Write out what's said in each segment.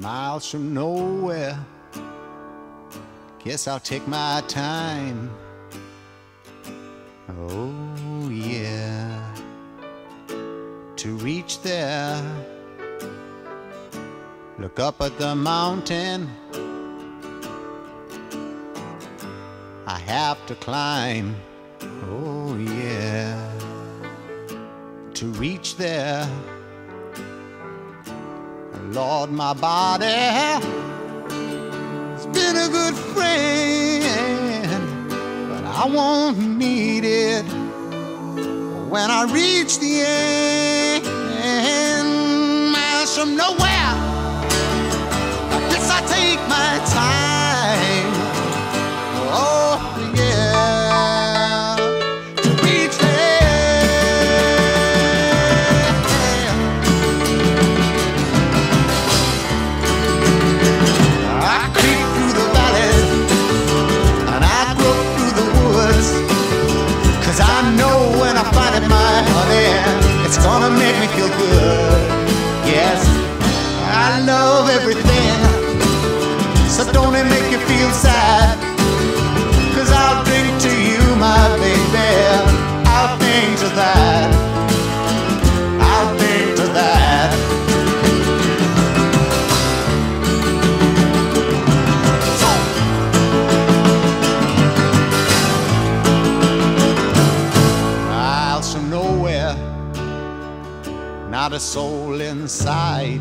miles from nowhere. Guess I'll take my time. Oh, yeah. To reach there, look up at the mountain. I have to climb. Oh, yeah. To reach there, Lord, my body has been a good friend, but I won't need it when I reach the end. Miles from nowhere, I guess I take my time. It's make me feel good. Yes, I love everything. So don't it make you feel sad? Soul inside.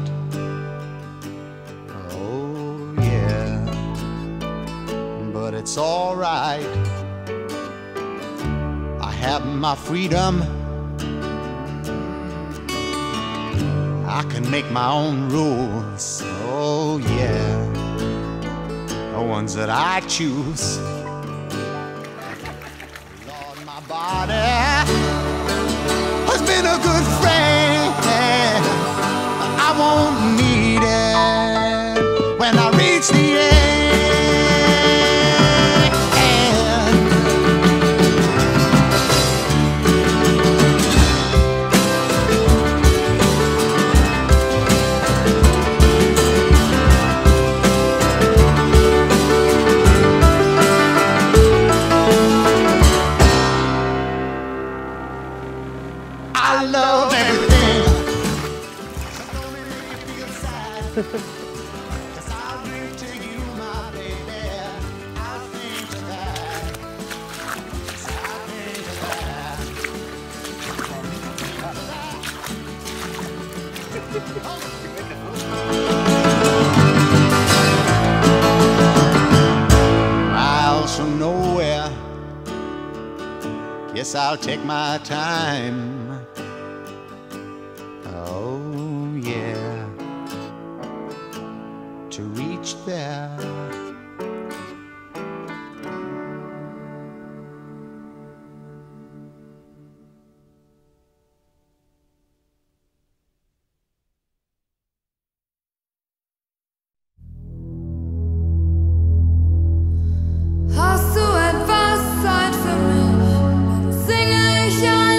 Oh, yeah, but it's alright. I have my freedom. I can make my own rules. Oh, yeah, the ones that I choose. Lord, my body has been a good friend. Won't need it when I reach the end. Miles from nowhere. Guess I'll take my time. Singe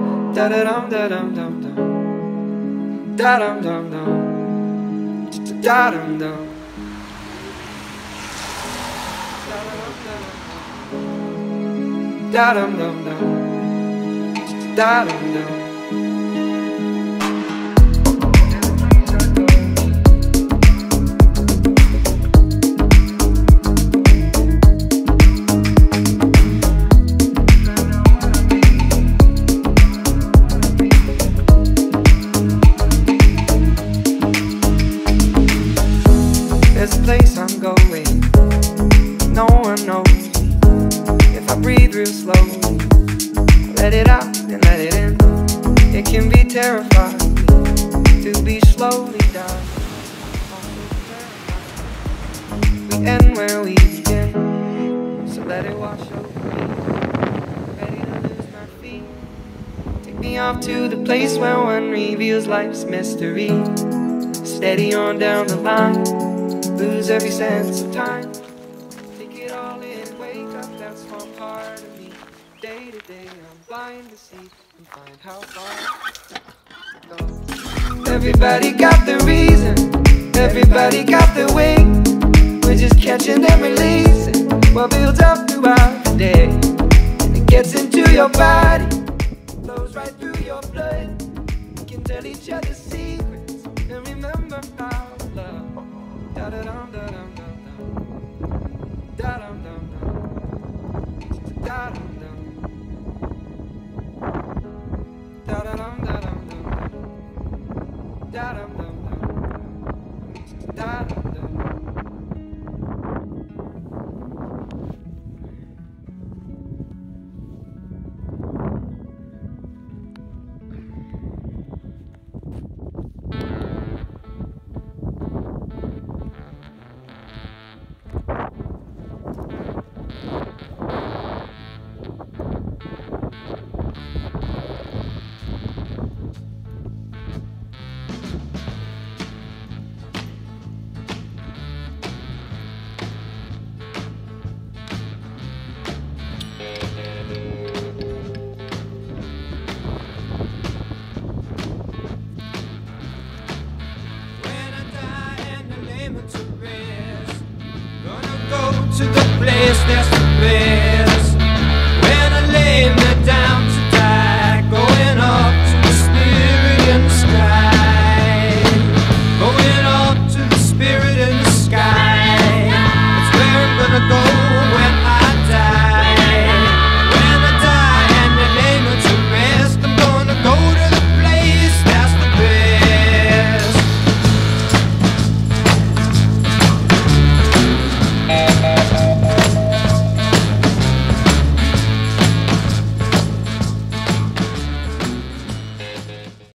Da da dum da dum dum dum. Da dum dum dum. Da dum dum. Da dum dum dum. Da dum dum. Life's mystery. Steady on down the line, lose every sense of time. Take it all in, wake up that small part of me. Day to day, I'm blind to see and find how far to. Everybody got the reason, everybody got the way. We're just catching and releasing what builds up throughout the day. And it gets into your body, Da da